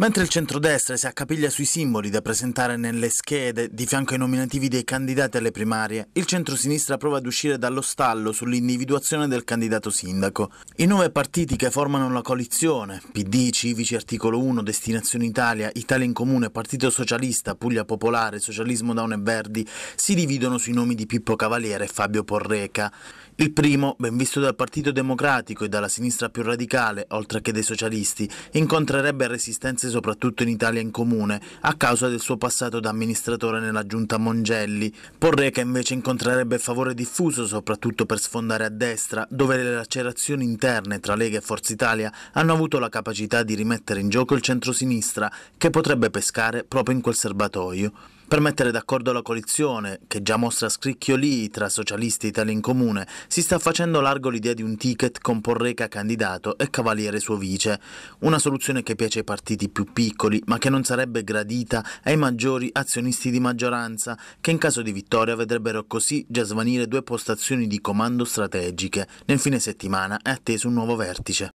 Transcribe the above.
Mentre il centrodestra si accapiglia sui simboli da presentare nelle schede di fianco ai nominativi dei candidati alle primarie, il centrosinistra prova ad uscire dallo stallo sull'individuazione del candidato sindaco. I nove partiti che formano la coalizione, PD, Civici, Articolo 1, Destinazione Italia, Italia in Comune, Partito Socialista, Puglia Popolare, Socialismo Daune e Verdi, si dividono sui nomi di Pippo Cavaliere e Fabio Porreca. Il primo, ben visto dal Partito Democratico e dalla sinistra più radicale, oltre che dai socialisti, incontrerebbe resistenze soprattutto in Italia in comune, a causa del suo passato da amministratore nella giunta Mongelli. Porreca invece incontrerebbe favore diffuso soprattutto per sfondare a destra, dove le lacerazioni interne tra Lega e Forza Italia hanno avuto la capacità di rimettere in gioco il centrosinistra, che potrebbe pescare proprio in quel serbatoio. Per mettere d'accordo la coalizione, che già mostra scricchioli tra socialisti e Italia in Comune, si sta facendo largo l'idea di un ticket con Porreca candidato e Cavaliere suo vice, una soluzione che piace ai partiti più piccoli, ma che non sarebbe gradita ai maggiori azionisti di maggioranza, che in caso di vittoria vedrebbero così già svanire due postazioni di comando strategiche. Nel fine settimana è atteso un nuovo vertice.